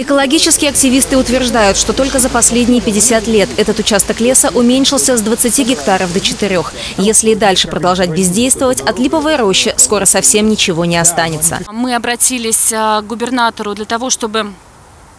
Экологические активисты утверждают, что только за последние 50 лет этот участок леса уменьшился с 20 гектаров до 4. Если и дальше продолжать бездействовать, от липовой рощи скоро совсем ничего не останется. Мы обратились а, к губернатору для того, чтобы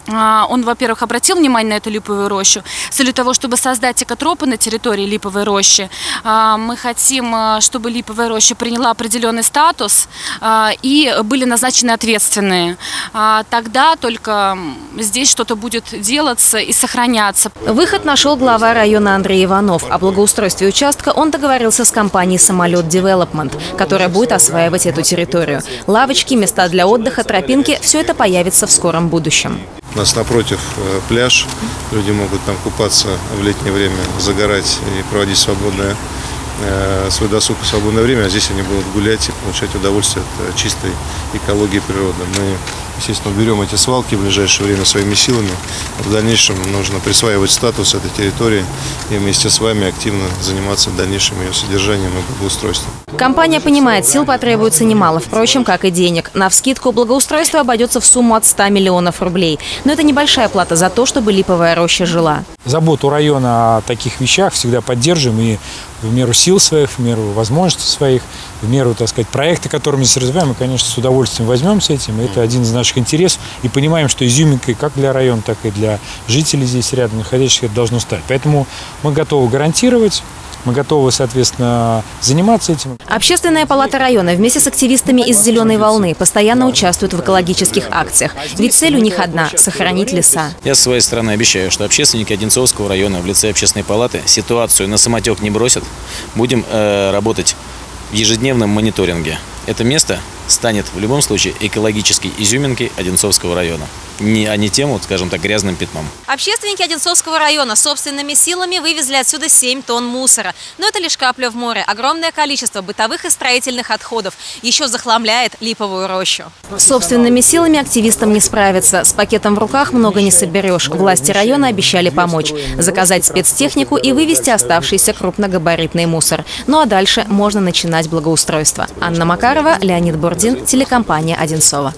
он, во-первых, обратил внимание на эту липовую рощу с целью того, чтобы создать экотропы на территории липовой рощи. А, Мы хотим, а, чтобы липовая роща приняла определенный статус а, и были назначены ответственные. А, Тогда только здесь что-то будет делаться и сохраняться. Выход нашел глава района Андрей Иванов. О благоустройстве участка он договорился с компанией «Самолет Девелопмент», которая будет осваивать эту территорию. Лавочки, места для отдыха, тропинки – все это появится в скором будущем. У нас напротив э, пляж, люди могут там купаться в летнее время, загорать и проводить свободное, свой досуг в свободное время, а здесь они будут гулять и получать удовольствие от э, чистой экологии природы. Мы, естественно, уберем эти свалки в ближайшее время своими силами. В дальнейшем нужно присваивать статус этой территории и вместе с вами активно заниматься дальнейшим ее содержанием и благоустройством. Компания понимает, сил потребуется немало, впрочем, как и денег. На вскидку благоустройство обойдется в сумму от 100 миллионов рублей. Но это небольшая плата за то, чтобы липовая роща жила. заботу района о таких вещах всегда поддержим и в меру сил своих, в меру возможностей своих, в меру, так сказать, проекта, которыми здесь развиваем, мы, конечно, с удовольствием возьмемся этим. Это один из наших интересов. И понимаем, что изюминкой как для района, так и для жителей здесь рядом находящихся это должно стать. Поэтому мы готовы гарантировать, мы готовы, соответственно, заниматься этим. Общественная палата района вместе с активистами из «Зеленой волны» постоянно участвует в экологических акциях. Ведь цель у них одна – сохранить леса. Я с своей стороны обещаю, что общественники Одинцовского района в лице общественной палаты ситуацию на самотек не бросят. Будем э, работать в ежедневном мониторинге. Это место станет в любом случае экологической изюминкой Одинцовского района, не, а не тем, вот, скажем так, грязным пятном. Общественники Одинцовского района собственными силами вывезли отсюда 7 тонн мусора. Но это лишь капля в море. Огромное количество бытовых и строительных отходов еще захламляет липовую рощу. Собственными силами активистам не справиться. С пакетом в руках много не соберешь. Власти района обещали помочь. Заказать спецтехнику и вывести оставшийся крупногабаритный мусор. Ну а дальше можно начинать благоустройство. Анна Макарова, Леонид Бурдин, телекомпания «Одинцова».